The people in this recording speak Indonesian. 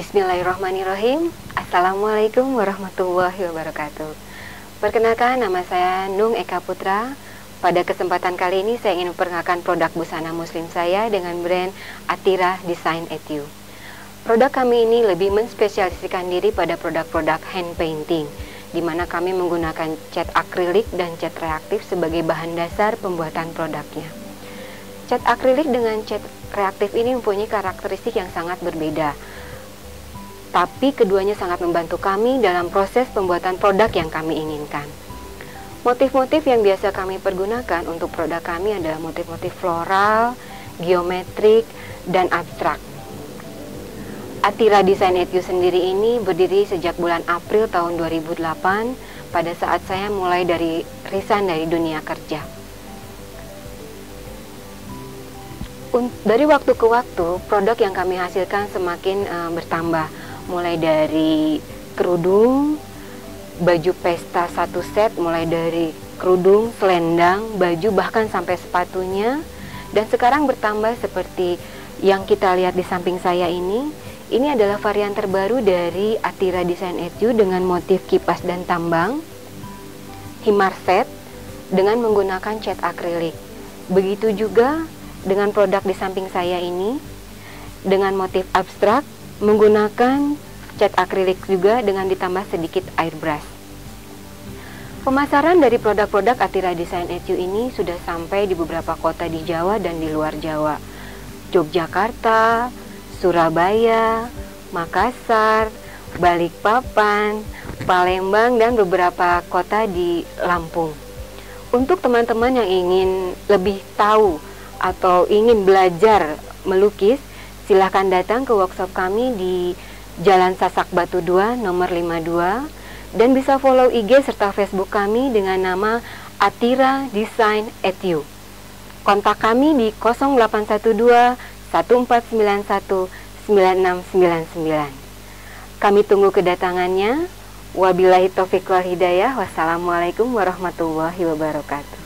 Bismillahirrahmanirrahim Assalamualaikum warahmatullahi wabarakatuh Perkenalkan nama saya Nung Eka Putra Pada kesempatan kali ini saya ingin memperkenalkan produk busana muslim saya dengan brand Atira Design Etu Produk kami ini lebih menspesialisasikan diri pada produk-produk hand painting di mana kami menggunakan cat akrilik dan cat reaktif sebagai bahan dasar pembuatan produknya. Cat akrilik dengan cat reaktif ini mempunyai karakteristik yang sangat berbeda. Tapi keduanya sangat membantu kami dalam proses pembuatan produk yang kami inginkan. Motif-motif yang biasa kami pergunakan untuk produk kami adalah motif-motif floral, geometrik, dan abstrak. Atira Design Edu sendiri ini berdiri sejak bulan April tahun 2008 pada saat saya mulai dari resign dari dunia kerja. dari waktu ke waktu produk yang kami hasilkan semakin uh, bertambah mulai dari kerudung baju pesta satu set mulai dari kerudung selendang baju bahkan sampai sepatunya. Dan sekarang bertambah seperti yang kita lihat di samping saya ini. Ini adalah varian terbaru dari Atira Design Edu dengan motif kipas dan tambang himar set dengan menggunakan cat akrilik. Begitu juga dengan produk di samping saya ini dengan motif abstrak menggunakan cat akrilik juga dengan ditambah sedikit airbrush. Pemasaran dari produk-produk Atira Design Edu ini sudah sampai di beberapa kota di Jawa dan di luar Jawa. Yogyakarta, Surabaya, Makassar, Balikpapan, Palembang dan beberapa kota di Lampung. Untuk teman-teman yang ingin lebih tahu atau ingin belajar melukis, silahkan datang ke workshop kami di Jalan Sasak Batu 2 nomor 52 dan bisa follow IG serta Facebook kami dengan nama Atira Design Edu. Kontak kami di 0812 1491 9699. Kami tunggu kedatangannya. Wabillahi taufiq wal hidayah. Wassalamualaikum warahmatullahi wabarakatuh.